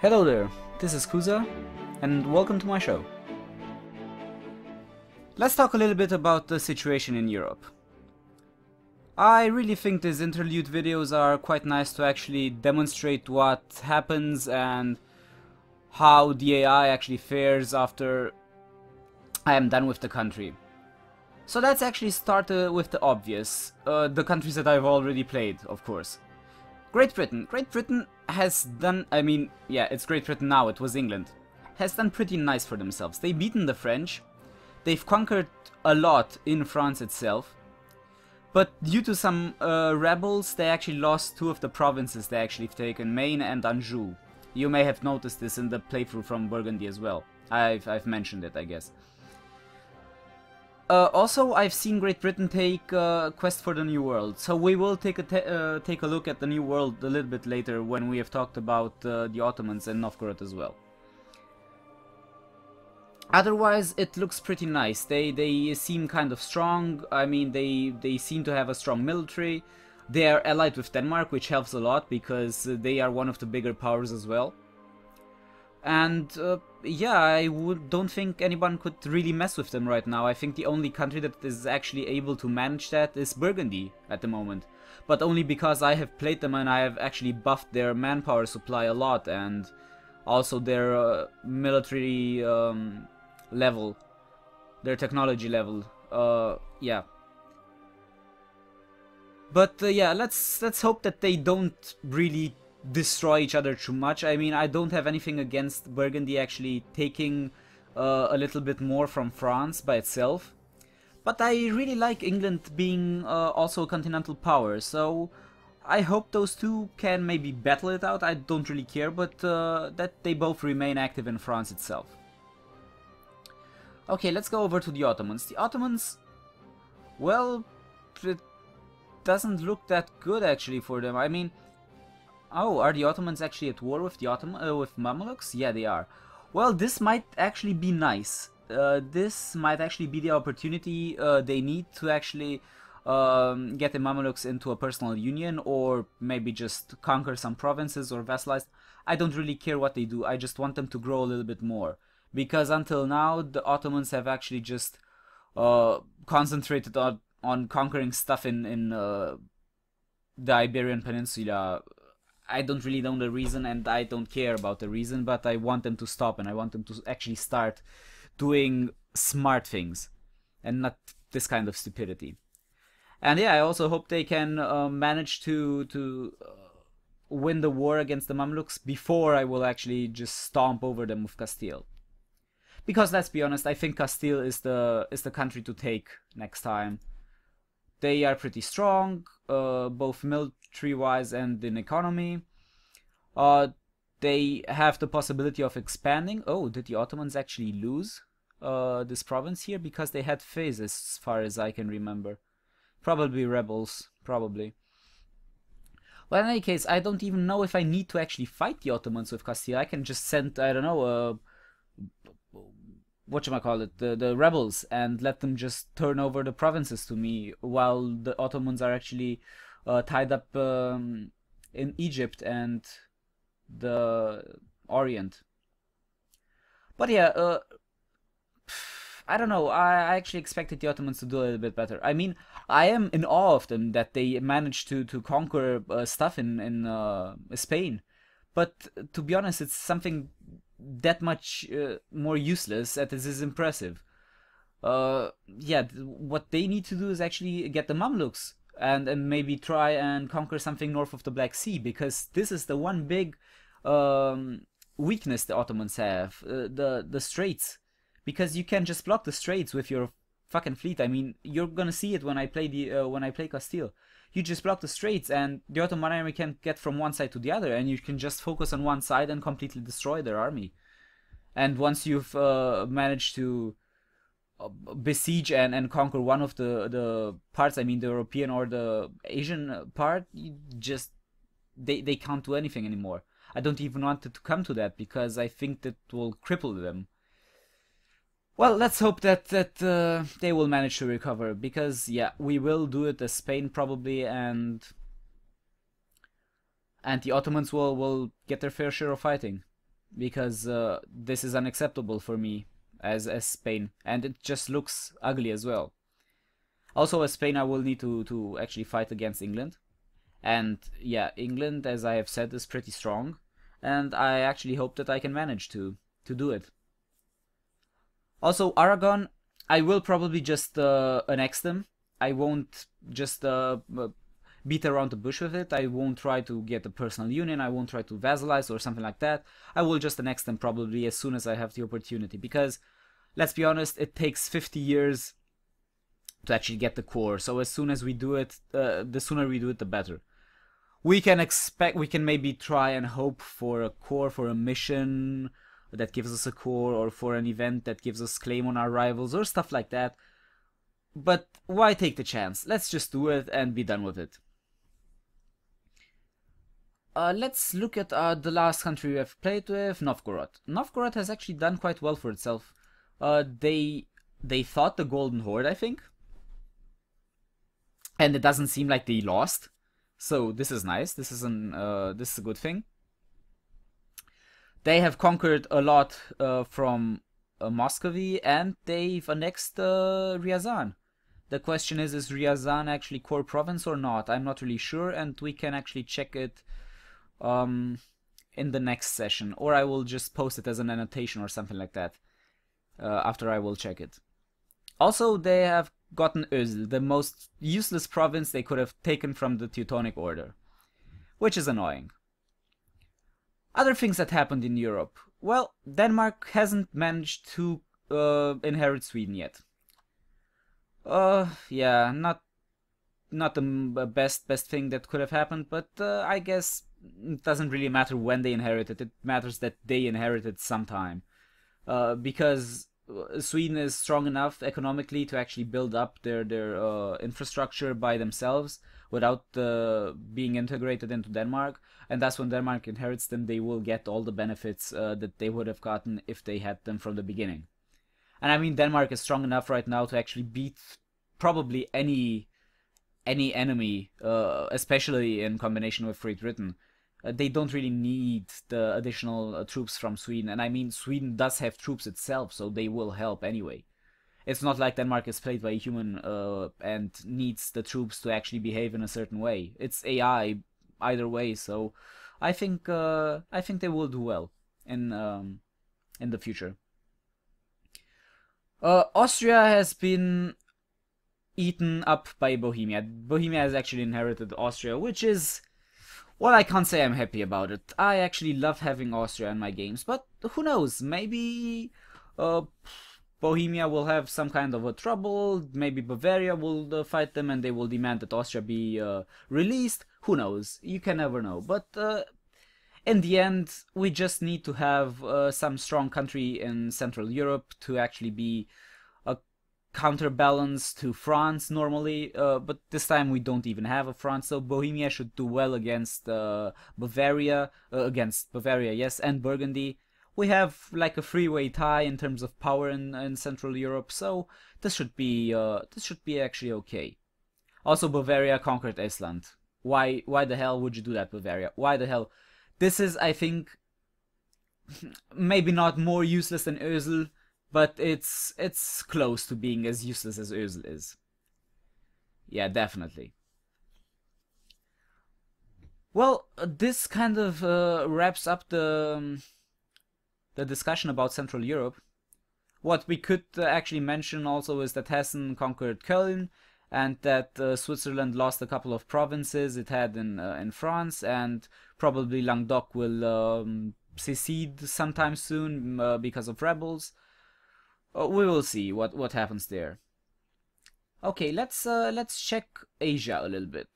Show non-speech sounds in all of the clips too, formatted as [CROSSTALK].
Hello there, this is Cuza, and welcome to my show. Let's talk a little bit about the situation in Europe. I really think these interlude videos are quite nice to actually demonstrate what happens and how the AI actually fares after I am done with the country. So let's actually start uh, with the obvious, uh, the countries that I've already played, of course. Great Britain. Great Britain has done, I mean, yeah, it's Great Britain now, it was England. Has done pretty nice for themselves. They've beaten the French, they've conquered a lot in France itself, but due to some uh, rebels, they actually lost two of the provinces they actually taken, Maine and Anjou. You may have noticed this in the playthrough from Burgundy as well. I've, I've mentioned it, I guess. Uh, also, I've seen Great Britain take uh, Quest for the New World, so we will take a uh, take a look at the New World a little bit later when we have talked about uh, the Ottomans and Novgorod as well. Otherwise, it looks pretty nice. They they seem kind of strong. I mean, they they seem to have a strong military. They are allied with Denmark, which helps a lot because they are one of the bigger powers as well. And uh, yeah, I would, don't think anyone could really mess with them right now. I think the only country that is actually able to manage that is Burgundy at the moment. But only because I have played them and I have actually buffed their manpower supply a lot and also their uh, military um, level, their technology level. Uh, yeah. But uh, yeah, let's let's hope that they don't really destroy each other too much. I mean, I don't have anything against Burgundy actually taking uh, a little bit more from France by itself. But I really like England being uh, also a continental power, so I hope those two can maybe battle it out. I don't really care, but uh, that they both remain active in France itself. Okay, let's go over to the Ottomans. The Ottomans, well, it doesn't look that good actually for them. I mean, Oh, are the Ottomans actually at war with the Ottoman uh, with Mamluks? Yeah, they are. Well, this might actually be nice. Uh, this might actually be the opportunity uh, they need to actually um, get the Mamluks into a personal union or maybe just conquer some provinces or vassalize. I don't really care what they do. I just want them to grow a little bit more. Because until now, the Ottomans have actually just uh, concentrated on, on conquering stuff in, in uh, the Iberian Peninsula I don't really know the reason and I don't care about the reason, but I want them to stop and I want them to actually start doing smart things and not this kind of stupidity. And yeah, I also hope they can uh, manage to to uh, win the war against the Mamluks before I will actually just stomp over them with Castile. Because let's be honest, I think Castile is the is the country to take next time. They are pretty strong, uh, both military-wise and in economy. Uh, they have the possibility of expanding. Oh, did the Ottomans actually lose uh, this province here? Because they had phases, as far as I can remember. Probably rebels, probably. Well, in any case, I don't even know if I need to actually fight the Ottomans with Castile. I can just send, I don't know, uh, what I call it, the, the rebels, and let them just turn over the provinces to me, while the Ottomans are actually uh, tied up um, in Egypt and the Orient. But yeah, uh, I don't know. I, I actually expected the Ottomans to do a little bit better. I mean, I am in awe of them that they managed to to conquer uh, stuff in in uh, Spain. But to be honest, it's something that much uh, more useless that this is impressive. Uh, yeah, what they need to do is actually get the Mamluks and and maybe try and conquer something north of the Black Sea because this is the one big um, weakness the Ottomans have uh, the the straits because you can just block the straits with your fucking fleet. I mean, you're gonna see it when I play the uh, when I play Castile you just block the straits and the Ottoman army can get from one side to the other and you can just focus on one side and completely destroy their army. And once you've uh, managed to uh, besiege and, and conquer one of the, the parts, I mean the European or the Asian part, you just they, they can't do anything anymore. I don't even want it to come to that because I think that will cripple them. Well, let's hope that that uh, they will manage to recover because yeah, we will do it as Spain probably, and and the Ottomans will will get their fair share of fighting. because uh, this is unacceptable for me as as Spain, and it just looks ugly as well. Also, as Spain, I will need to to actually fight against England, and yeah, England, as I have said, is pretty strong, and I actually hope that I can manage to to do it. Also, Aragon, I will probably just uh, annex them. I won't just uh, beat around the bush with it. I won't try to get a personal union. I won't try to vassalize or something like that. I will just annex them probably as soon as I have the opportunity. Because, let's be honest, it takes 50 years to actually get the core. So as soon as we do it, uh, the sooner we do it, the better. We can expect, we can maybe try and hope for a core for a mission that gives us a core or for an event that gives us claim on our rivals or stuff like that. But why take the chance? Let's just do it and be done with it. Uh, let's look at uh, the last country we have played with, Novgorod. Novgorod has actually done quite well for itself. Uh, they they fought the Golden Horde, I think, and it doesn't seem like they lost. So this is nice. This is an uh, this is a good thing. They have conquered a lot uh, from uh, Muscovy, and they've annexed uh, Ryazan. The question is, is Ryazan actually core province or not? I'm not really sure, and we can actually check it um, in the next session, or I will just post it as an annotation or something like that uh, after I will check it. Also, they have gotten Ösel, the most useless province they could have taken from the Teutonic Order, which is annoying. Other things that happened in Europe. Well, Denmark hasn't managed to uh, inherit Sweden yet. Uh, yeah, not not the best best thing that could have happened, but uh, I guess it doesn't really matter when they inherited. It matters that they inherited sometime, uh, because Sweden is strong enough economically to actually build up their their uh, infrastructure by themselves without uh, being integrated into Denmark. And that's when Denmark inherits them, they will get all the benefits uh, that they would have gotten if they had them from the beginning. And I mean, Denmark is strong enough right now to actually beat probably any any enemy, uh, especially in combination with Great Britain uh, they don't really need the additional uh, troops from Sweden. And I mean, Sweden does have troops itself, so they will help anyway. It's not like Denmark is played by a human uh, and needs the troops to actually behave in a certain way. It's AI either way, so I think uh, I think they will do well in um, in the future. Uh, Austria has been eaten up by Bohemia. Bohemia has actually inherited Austria, which is well, I can't say I'm happy about it. I actually love having Austria in my games, but who knows? Maybe uh, Bohemia will have some kind of a trouble. Maybe Bavaria will uh, fight them and they will demand that Austria be uh, released. Who knows? You can never know. But uh, in the end, we just need to have uh, some strong country in Central Europe to actually be counterbalance to France normally, uh, but this time we don't even have a France, so Bohemia should do well against uh, Bavaria, uh, against Bavaria, yes, and Burgundy. We have like a freeway tie in terms of power in, in Central Europe, so this should be uh, this should be actually okay. Also, Bavaria conquered Iceland. Why why the hell would you do that, Bavaria? Why the hell? This is, I think, [LAUGHS] maybe not more useless than Ösel, but it's it's close to being as useless as Ösel is. Yeah, definitely. Well, uh, this kind of uh, wraps up the um, the discussion about Central Europe. What we could uh, actually mention also is that Hessen conquered Köln, and that uh, Switzerland lost a couple of provinces it had in uh, in France, and probably Languedoc will um, secede sometime soon uh, because of rebels. Uh, we will see what what happens there. Okay, let's uh, let's check Asia a little bit.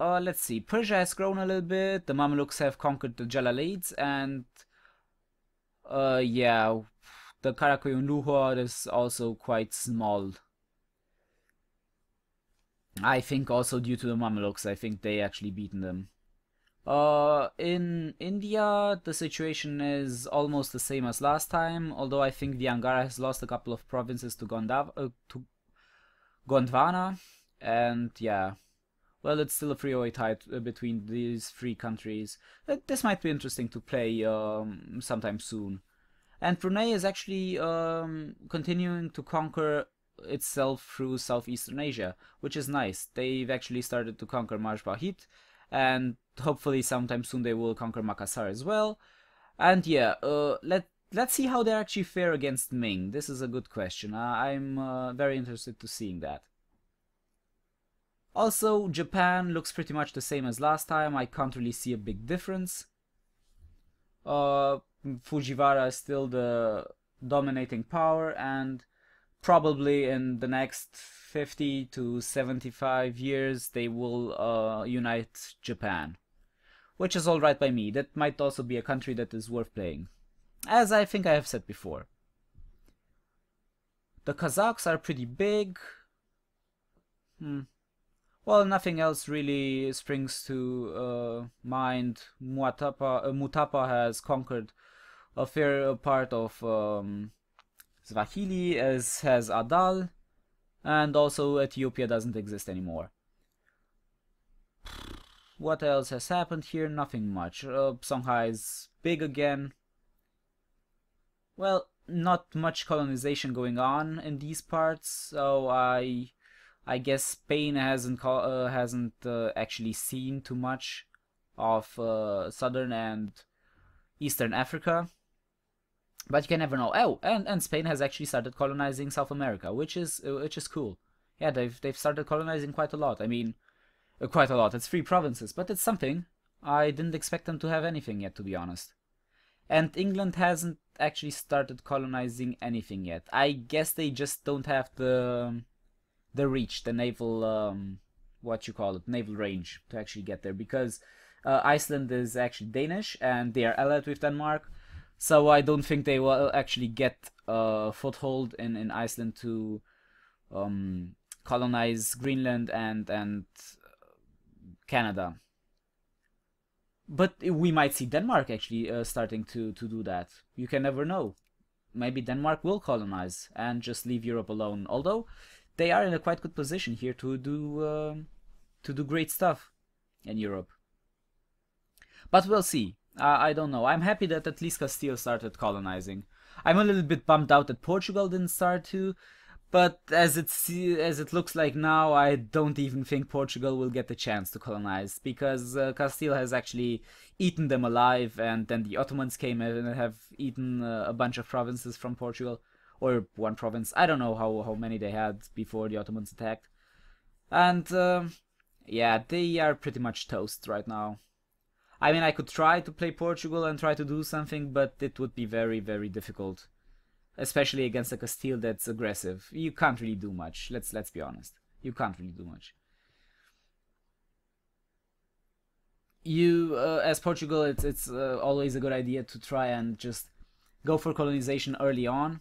Uh, let's see. Persia has grown a little bit. The Mamluks have conquered the Jalalids, and uh, yeah, the Karakoyunlu horde is also quite small. I think also due to the Mamluks, I think they actually beaten them. Uh, in India, the situation is almost the same as last time, although I think the Angara has lost a couple of provinces to, Gondav uh, to Gondwana, and yeah, well, it's still a three-way tie uh, between these three countries. This might be interesting to play um, sometime soon. And Brunei is actually um, continuing to conquer itself through southeastern Asia, which is nice. They've actually started to conquer Majapahit, and hopefully sometime soon they will conquer Makassar as well. And yeah, uh, let let's see how they actually fare against Ming. This is a good question. I'm uh, very interested to seeing that. Also, Japan looks pretty much the same as last time. I can't really see a big difference. Uh, Fujiwara is still the dominating power and probably in the next 50 to 75 years they will uh, unite Japan. Which is alright by me. That might also be a country that is worth playing. As I think I have said before. The Kazakhs are pretty big. Hmm. Well, nothing else really springs to uh, mind. Uh, Mutapa has conquered a fair part of um, Swahili, as has Adal, and also Ethiopia doesn't exist anymore. What else has happened here? Nothing much. Uh, Songhai is big again. Well, not much colonization going on in these parts, so I I guess Spain hasn't uh, hasn't uh, actually seen too much of uh, southern and eastern Africa. But you can never know. Oh, and, and Spain has actually started colonizing South America, which is uh, which is cool. Yeah, they've they've started colonizing quite a lot. I mean, uh, quite a lot. It's three provinces, but it's something. I didn't expect them to have anything yet, to be honest. And England hasn't actually started colonizing anything yet. I guess they just don't have the the reach, the naval, um, what you call it, naval range to actually get there because uh, Iceland is actually Danish and they are allied with Denmark. So I don't think they will actually get a foothold in, in Iceland to um, colonize Greenland and and Canada. But we might see Denmark actually uh, starting to, to do that. You can never know. Maybe Denmark will colonize and just leave Europe alone. Although they are in a quite good position here to do uh, to do great stuff in Europe. But we'll see. Uh, I don't know. I'm happy that at least Castile started colonizing. I'm a little bit bummed out that Portugal didn't start to, but as it as it looks like now, I don't even think Portugal will get the chance to colonize because uh, Castile has actually eaten them alive, and then the Ottomans came in and have eaten uh, a bunch of provinces from Portugal or one province. I don't know how, how many they had before the Ottomans attacked. And um, yeah, they are pretty much toast right now. I mean, I could try to play Portugal and try to do something, but it would be very, very difficult. Especially against a Castile that's aggressive. You can't really do much. Let's let's be honest. You can't really do much. You, uh, as Portugal, it's it's uh, always a good idea to try and just go for colonization early on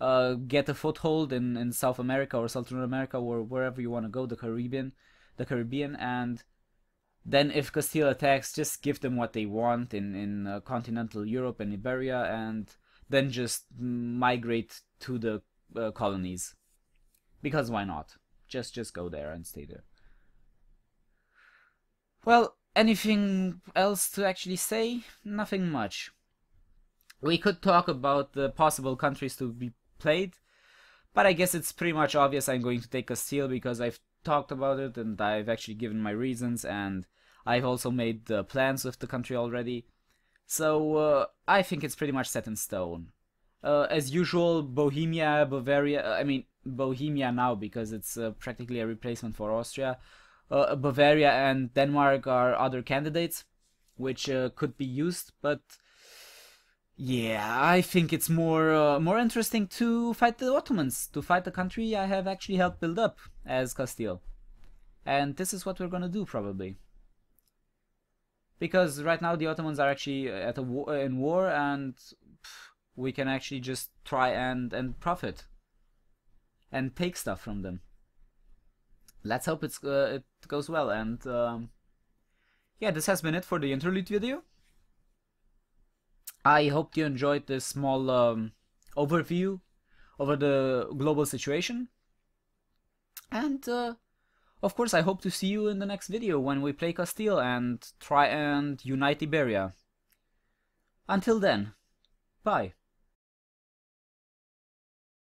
uh, get a foothold in, in South America or Southern America or wherever you want to go, the Caribbean, the Caribbean, and then if Castile attacks, just give them what they want in in uh, continental Europe and Iberia, and then just migrate to the uh, colonies, because why not? Just just go there and stay there. Well, anything else to actually say? Nothing much. We could talk about the possible countries to be played. But I guess it's pretty much obvious I'm going to take Castile because I've talked about it and I've actually given my reasons and I've also made uh, plans with the country already. So uh, I think it's pretty much set in stone. Uh, as usual, Bohemia, Bavaria, I mean Bohemia now because it's uh, practically a replacement for Austria. Uh, Bavaria and Denmark are other candidates which uh, could be used, but yeah, I think it's more uh, more interesting to fight the Ottomans, to fight the country I have actually helped build up as Castile. And this is what we're gonna do probably. Because right now the Ottomans are actually at a war, in war and we can actually just try and, and profit. And take stuff from them. Let's hope it's, uh, it goes well and um, yeah, this has been it for the interlude video. I hope you enjoyed this small um, overview over the global situation. And uh, Of course, I hope to see you in the next video when we play Castile and try and unite Iberia. Until then, bye.